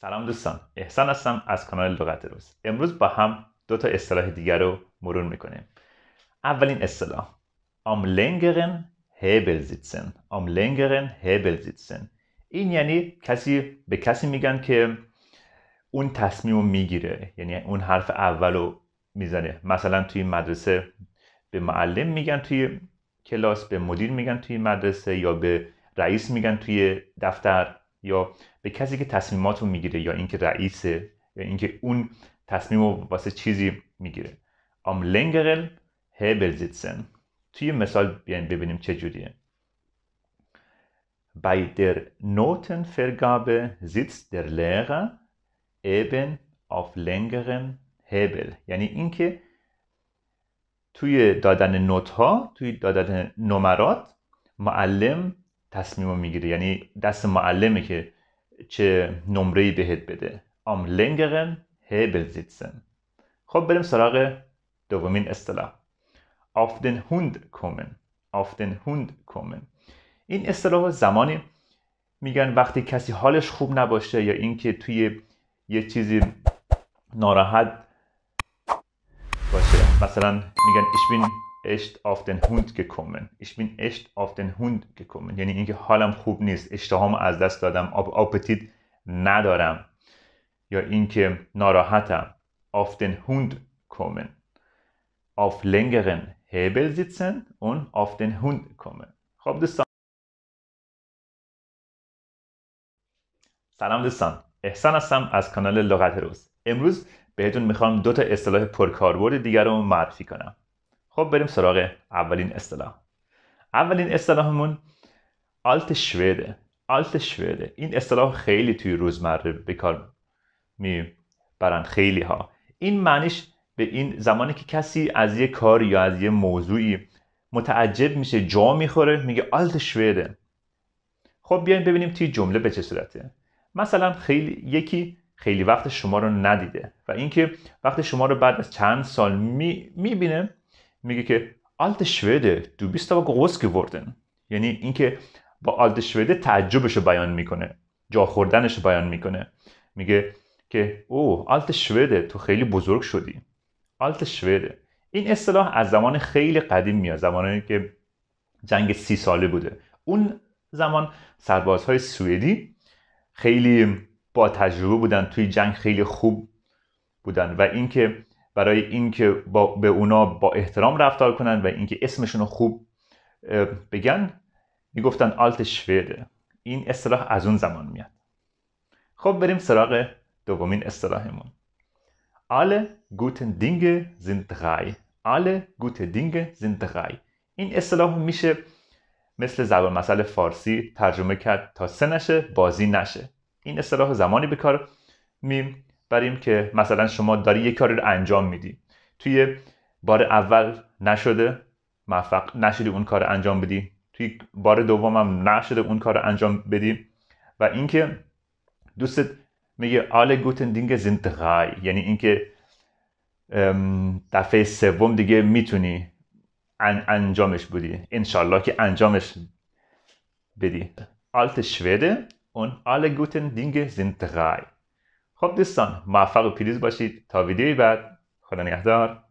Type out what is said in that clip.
سلام دوستان احسان هستم از کانال لغت روز. امروز با هم دو تا اصطلاح دیگر رو مرور می‌کنیم. اولین اصطلاح am längeren Hebel sitzen am längeren Hebel sitzen این یعنی کسی به کسی میگن که اون تصمیم می‌گیره یعنی اون حرف اول رو می‌زنه. مثلا توی مدرسه به معلم میگن توی کلاس به مدیر میگن توی مدرسه یا به رئیس میگن توی دفتر. یا به کسی که تصمیمات رو می‌گیره یا اینکه رئیسه یا اینکه اون تصمیم رو واسه چیزی می‌گیره. längeren Hebel sitzen توی مثال بیاین ببینیم چه جوریه. Bei der Notenvergabe sitzt der Lehrer eben auf längeren Hebel. یعنی اینکه توی دادن نوت ها توی دادن نمرات معلم تصمیم می‌گیره. یعنی دست معلمه که چه نمره بهت بده. am längeren Hebel sitzen خب بریم سراغ دومین اصطلاح. auf den Hund kommen auf den Hund kommen این اصطلاح زمانی میگن وقتی کسی حالش خوب نباشه یا اینکه توی یه چیزی ناراحت باشه. مثلا میگن ich bin echt auf den Hund gekommen. Ich bin echt auf den Hund gekommen. یعنی اینکه حالم خوب نیست. اشتهام از دست دادم. آپتیت ندارم. یا اینکه ناراحتم. Auf den Hund kommen. Auf längeren Hebel sitzen und auf den Hund kommen. خب دوستان. سلام دوستان. احسان هستم از کانال لغت روز. امروز بهتون می‌خوام دو تا اصطلاح پرکاربرد دیگر رو معرفی کنم. خب بریم سراغ اولین اصطلاح. اولین اصطلاحمون آلت شویده. آلت شویده. این اصطلاح خیلی توی روزمره به کار می‌برن خیلی ها این معنیش به این زمانی که کسی از یه کار یا از یه موضوعی متعجب میشه جا می‌خوره میگه آلت شویده. خب بیاین ببینیم توی جمله به چه صورته. مثلا خیلی یکی خیلی وقت شما رو ندیده و اینکه وقت شما رو بعد از چند سال می می‌بینه میگه که آلت شویده دو بیست aber groß geworden یعنی اینکه با آلت شویده تعجبش بیان می‌کنه جا خوردنش رو بیان می‌کنه. میگه که او آلت شویده تو خیلی بزرگ شدی. آلت شویده این اصطلاح از زمان خیلی قدیم میاد زمانی که جنگ سی ساله بوده. اون زمان سربازهای سوئدی خیلی با تجربه بودن توی جنگ خیلی خوب بودن. و اینکه برای اینکه با به اونا با احترام رفتار کنن و اینکه اسمشون رو خوب بگن می‌گفتن آلت شویده. این اصطلاح از اون زمان میاد. خب بریم سراغ دومین اصطلاحمون. alle guten Dinge sind drei alle gute Dinge sind drei این اصطلاح میشه مثل زبان مسئله فارسی ترجمه کرد تا سه نشه بازی نشه. این اصطلاح زمانی به کار می‌بریم که مثلا شما داری یک کاری رو انجام میدی. توی بار اول نشده موفق نشدی اون کار انجام بدی. توی بار دوم هم نشده اون کار انجام بدی. و اینکه دوستت میگه آل گوتن دینگ sind drei یعنی اینکه دفعه سوم دیگه می‌تونی انجامش بدی. انشالله که انجامش بدی. آلت شویده und alle guten Dinge sind drei خب دوستان موفق و پیروز باشید. تا ویدیوی بعد خدا نگهدار.